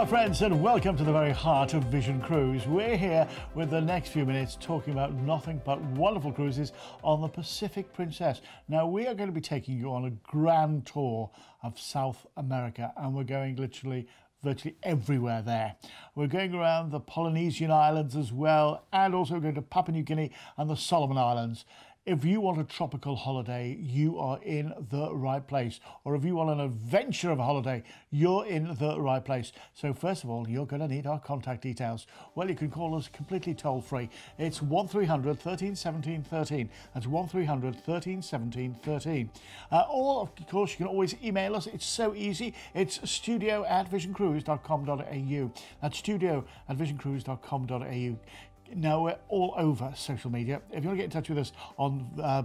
my friends, and welcome to the very heart of Vision Cruise. We're here with the next few minutes talking about nothing but wonderful cruises on the Pacific Princess. Now, we are going to be taking you on a grand tour of South America, and we're going literally virtually everywhere there. We're going around the Polynesian Islands as well, and also going to Papua New Guinea and the Solomon Islands. If you want a tropical holiday, you are in the right place. Or if you want an adventure of a holiday, you're in the right place. So first of all, you're going to need our contact details. Well, you can call us completely toll free. It's 1300 13 17 13. That's 1300 13 17 13. Uh, or, of course, you can always email us. It's so easy. It's studio at visioncruise.com.au. That's studio at visioncruise.com.au. Now we're all over social media. If you want to get in touch with us on uh,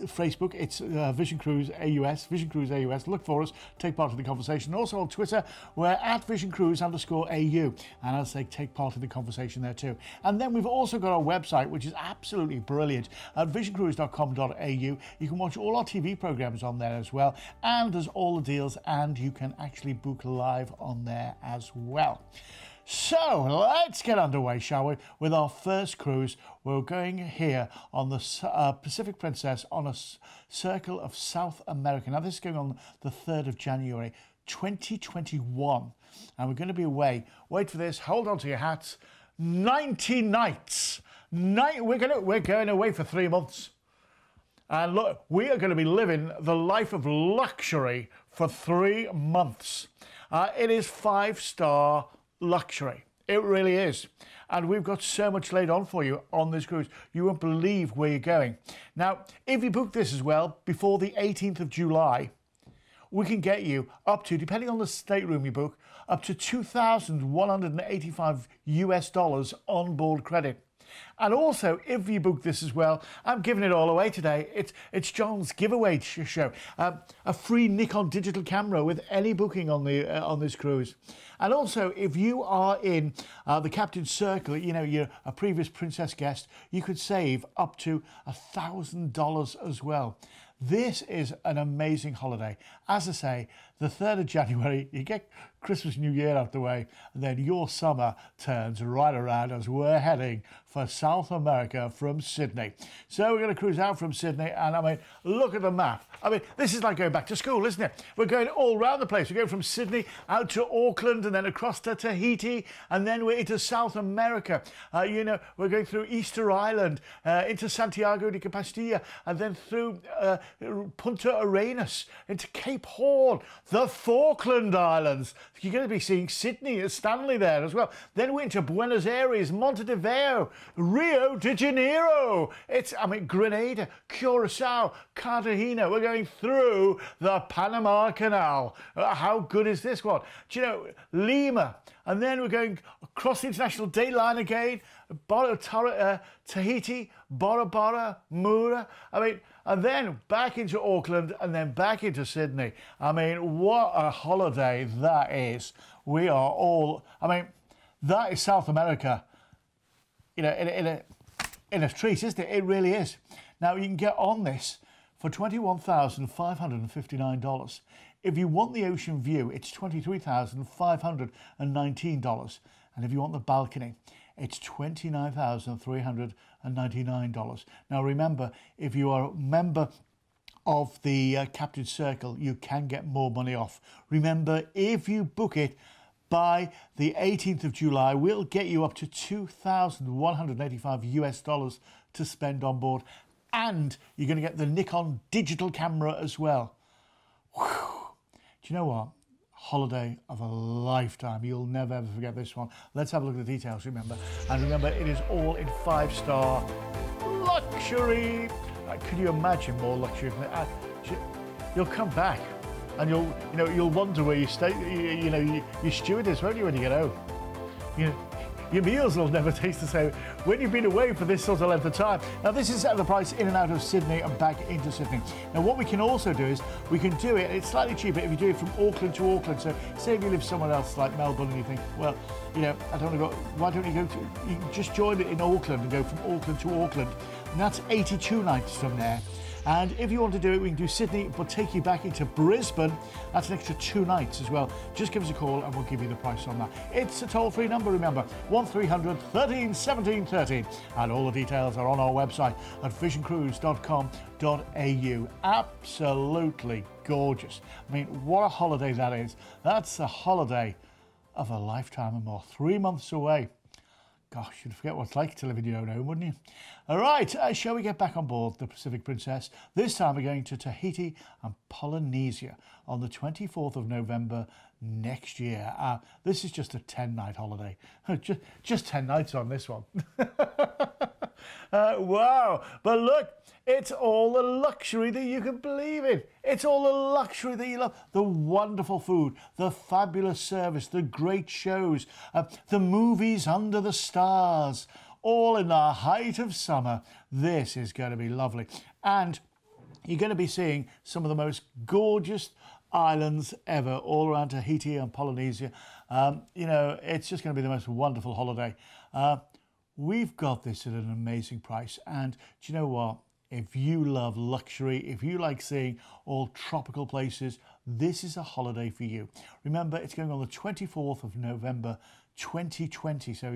Facebook, it's uh, Vision Cruise AUS, Vision Cruise AUS. Look for us, take part in the conversation. Also on Twitter, we're at Vision Cruise underscore AU. And as I say, take part in the conversation there too. And then we've also got our website, which is absolutely brilliant, at visioncruise.com.au. You can watch all our TV programs on there as well. And there's all the deals, and you can actually book live on there as well. So let's get underway, shall we, with our first cruise. We're going here on the uh, Pacific Princess on a circle of South America. Now, this is going on the 3rd of January 2021, and we're going to be away. Wait for this, hold on to your hats. 90 nights. Night, we're, going to, we're going away for three months. And look, we are going to be living the life of luxury for three months. Uh, it is five star luxury. It really is. And we've got so much laid on for you on this cruise. You won't believe where you're going. Now, if you book this as well before the 18th of July, we can get you up to, depending on the stateroom you book, up to 2,185 US dollars on board credit. And also, if you book this as well, I'm giving it all away today. It's it's John's giveaway show. Um, a free Nikon digital camera with any booking on the uh, on this cruise. And also, if you are in uh, the captain's circle, you know you're a previous princess guest, you could save up to a thousand dollars as well. This is an amazing holiday. As I say, the 3rd of January, you get Christmas, New Year out the way, and then your summer turns right around as we're heading for South America from Sydney. So we're going to cruise out from Sydney, and I mean, look at the map. I mean, this is like going back to school, isn't it? We're going all around the place. We're going from Sydney out to Auckland, and then across to Tahiti, and then we're into South America. Uh, you know, we're going through Easter Island, uh, into Santiago de Compostela, and then through uh, Punta Arenas, into Cape Horn, the Falkland Islands. You're going to be seeing Sydney Stanley there as well. Then we're into Buenos Aires, Montevideo, Rio de Janeiro. It's, I mean, Grenada, Curacao, Cartagena. We're going through the Panama Canal. Uh, how good is this one? Do you know, Lima. And then we're going across the international date line again, Bora, uh, Tahiti, Bora Bora, Moorea. I mean, and then back into Auckland and then back into Sydney. I mean, what a holiday that is. We are all, I mean, that is South America, you know, in, in, a, in a treat, isn't it? It really is. Now, you can get on this for $21,559. If you want the ocean view, it's $23,519. And if you want the balcony, it's $29,399. Now remember, if you are a member of the uh, Captain Circle, you can get more money off. Remember, if you book it by the 18th of July, we'll get you up to 2,185 US dollars to spend on board. And you're going to get the Nikon digital camera as well. Whew. Do you know what? Holiday of a lifetime. You'll never ever forget this one. Let's have a look at the details, remember. And remember, it is all in five star luxury. Can you imagine more luxury? Uh, you'll come back and you'll, you know, you'll wonder where you stay, you, you know, you, your stewardess, won't you, when you get home? You know, your meals will never taste the same when you've been away for this sort of length of time. Now, this is at the price in and out of Sydney and back into Sydney. Now, what we can also do is we can do it, it's slightly cheaper if you do it from Auckland to Auckland. So, say if you live somewhere else like Melbourne and you think, well, you know, I don't go, why don't you go to, you just join it in Auckland and go from Auckland to Auckland. And that's 82 nights from there. And if you want to do it, we can do Sydney, but take you back into Brisbane. That's an extra two nights as well. Just give us a call and we'll give you the price on that. It's a toll-free number, remember, 1300 13 17 13. And all the details are on our website at visioncruise.com.au. Absolutely gorgeous. I mean, what a holiday that is. That's a holiday of a lifetime and more. Three months away. Gosh, you'd forget what it's like to live in your own home, wouldn't you? All right, uh, shall we get back on board the Pacific Princess? This time we're going to Tahiti and Polynesia on the 24th of November next year. Uh, this is just a 10 night holiday. just, just 10 nights on this one. uh, wow. But look, it's all the luxury that you can believe in. It's all the luxury that you love. The wonderful food, the fabulous service, the great shows, uh, the movies under the stars, all in the height of summer. This is going to be lovely. And you're going to be seeing some of the most gorgeous islands ever, all around Tahiti and Polynesia. Um, you know, it's just going to be the most wonderful holiday. Uh, we've got this at an amazing price. And do you know what? If you love luxury, if you like seeing all tropical places, this is a holiday for you. Remember, it's going on the 24th of November 2020, so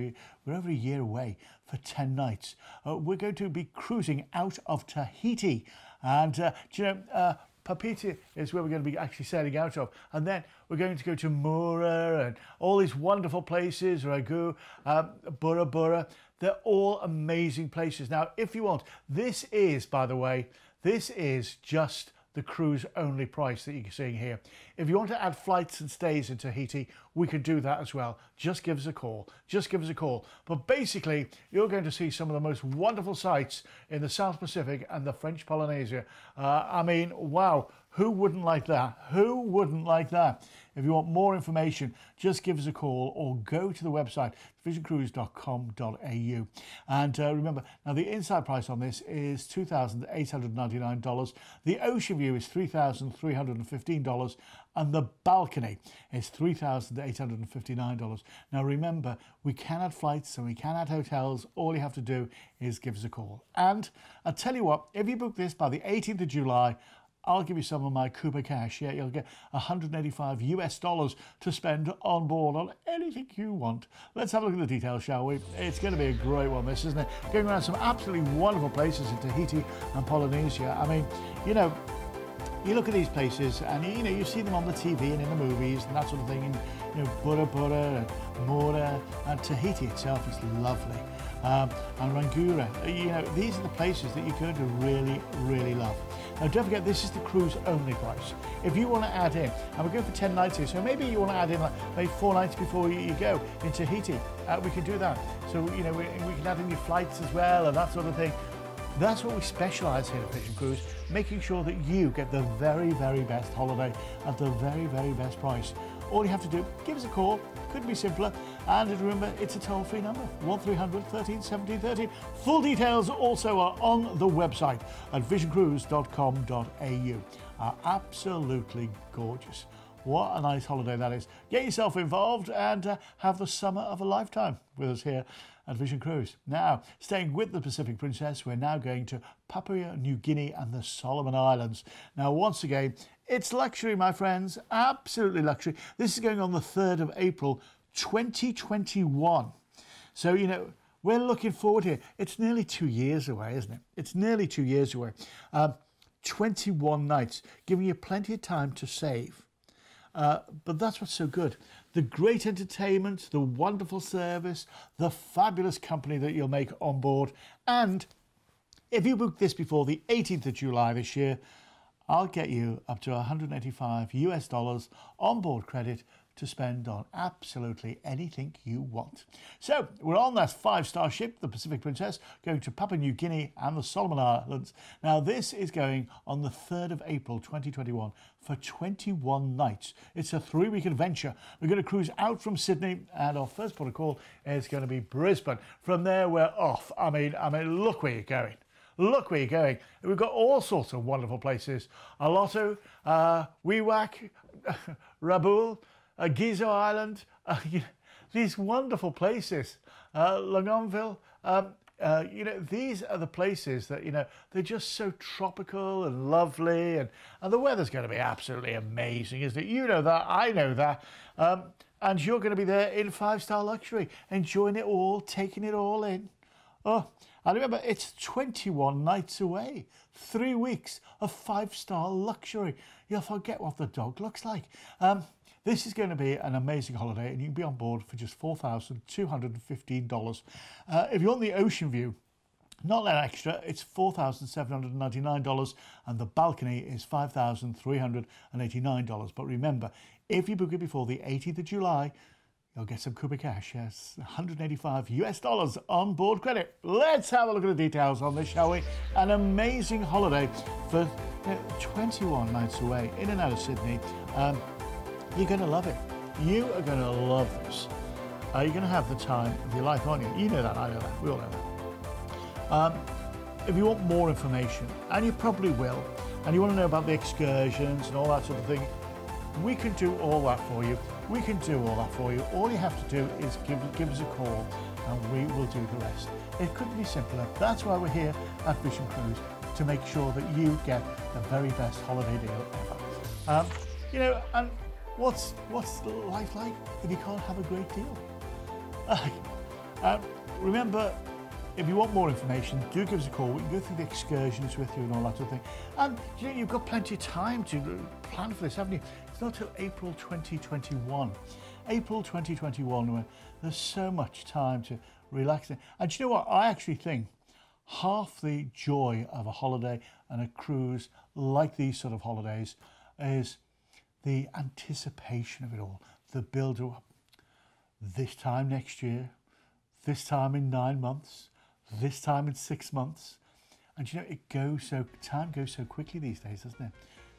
we're over a year away for 10 nights. Uh, we're going to be cruising out of Tahiti. And uh, do you know, uh, Papeete is where we're going to be actually sailing out of. And then we're going to go to Moorea and all these wonderful places, Ragu, um, Bora Bora. They're all amazing places. Now, if you want, this is, by the way, this is just the cruise only price that you're seeing here. If you want to add flights and stays in Tahiti, we can do that as well. Just give us a call. Just give us a call. But basically, you're going to see some of the most wonderful sights in the South Pacific and the French Polynesia. Uh, I mean, wow, who wouldn't like that? Who wouldn't like that? If you want more information, just give us a call or go to the website visioncruise.com.au. And uh, remember, now the inside price on this is $2,899. The ocean view is $3,315 and the balcony is $3,859. Now remember, we can add flights and we can add hotels. All you have to do is give us a call. And I tell you what, if you book this by the 18th of July, I'll give you some of my Cooper cash. Yeah, you'll get 185 US dollars to spend on board on anything you want. Let's have a look at the details, shall we? It's going to be a great one, this, isn't it? Going around some absolutely wonderful places in Tahiti and Polynesia. I mean, you know, you look at these places and you know you see them on the TV and in the movies and that sort of thing and you know Bora Bora and Moorea and Tahiti itself is lovely um, and Rangiora you know these are the places that you're going to really really love. Now don't forget this is the cruise only price. If you want to add in and we're going for 10 nights here so maybe you want to add in like maybe four nights before you, go in Tahiti uh, we can do that. So you know we, we can add in your flights as well and that sort of thing. That's what we specialise here at Vision Cruise, making sure that you get the very, very best holiday at the very, very best price. All you have to do, give us a call, couldn't be simpler, and remember, it's a toll-free number, 1300 13 17 13. Full details also are on the website at visioncruise.com.au. Are absolutely gorgeous. What a nice holiday that is. Get yourself involved and uh, have the summer of a lifetime with us here at Vision Cruise. Now, staying with the Pacific Princess, we're now going to Papua New Guinea and the Solomon Islands. Now, once again, it's luxury, my friends, absolutely luxury. This is going on the 3rd of April 2021. So, you know, we're looking forward here. It's nearly two years away, isn't it? It's nearly two years away. Um, 21 nights, giving you plenty of time to save. Uh, but that's what's so good. The great entertainment, the wonderful service, the fabulous company that you'll make on board. And if you book this before the 18th of July this year, I'll get you up to 185 US dollars on board credit to spend on absolutely anything you want. So we're on that five-star ship, the Pacific Princess, going to Papua New Guinea and the Solomon Islands. Now this is going on the 3rd of April 2021 for 21 nights. It's a three-week adventure. We're going to cruise out from Sydney and our first port of call is going to be Brisbane. From there we're off. I mean, I mean, look where you're going. Look where you're going. We've got all sorts of wonderful places. Alotau, uh, Wewak, Rabaul, uh, Gizo Island, uh, these wonderful places, uh, Luganville, um, uh, you know, these are the places that, you know, they're just so tropical and lovely and, and the weather's going to be absolutely amazing, isn't it? You know that, I know that. Um, and you're going to be there in five-star luxury, enjoying it all, taking it all in. Oh, I remember it's 21 nights away, three weeks of five-star luxury. You'll forget what the dog looks like. Um, this is going to be an amazing holiday and you can be on board for just $4,215. Uh, if you want the ocean view, not that extra, it's $4,799 and the balcony is $5,389. But remember, if you book it before the 18th of July, you'll get some Cuba cash, yes, 185 US dollars on board credit. Let's have a look at the details on this, shall we? An amazing holiday for 21 nights away in and out of Sydney. Um, you're going to love it. You are going to love this. Uh, you're going to have the time of your life, aren't you? You know that, I know that, we all know that. Um, if you want more information, and you probably will, and you want to know about the excursions and all that sort of thing, we can do all that for you. We can do all that for you. All you have to do is give, give us a call and we will do the rest. It couldn't be simpler. That's why we're here at Vision Cruise, to make sure that you get the very best holiday deal ever. Um, you know, and What's what's life like if you can't have a great deal? Uh, remember, if you want more information, do give us a call. We can go through the excursions with you and all that sort of thing. And you know, you've got plenty of time to plan for this, haven't you? It's not till April 2021. April 2021, where there's so much time to relax. And you know what? I actually think half the joy of a holiday and a cruise like these sort of holidays is the anticipation of it all, the build up. This time next year, this time in nine months, this time in six months. And you know, it goes so, time goes so quickly these days, doesn't it?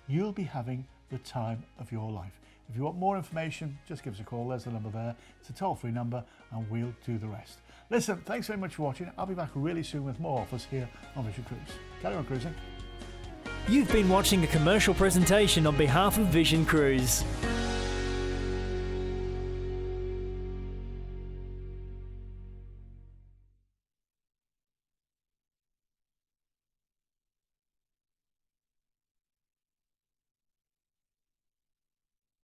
You'll be having the time of your life. If you want more information, just give us a call. There's the number there. It's a toll free number, and we'll do the rest. Listen, thanks very much for watching. I'll be back really soon with more offers here on Vision Cruise. Carry on cruising. You've been watching a commercial presentation on behalf of Vision Cruise.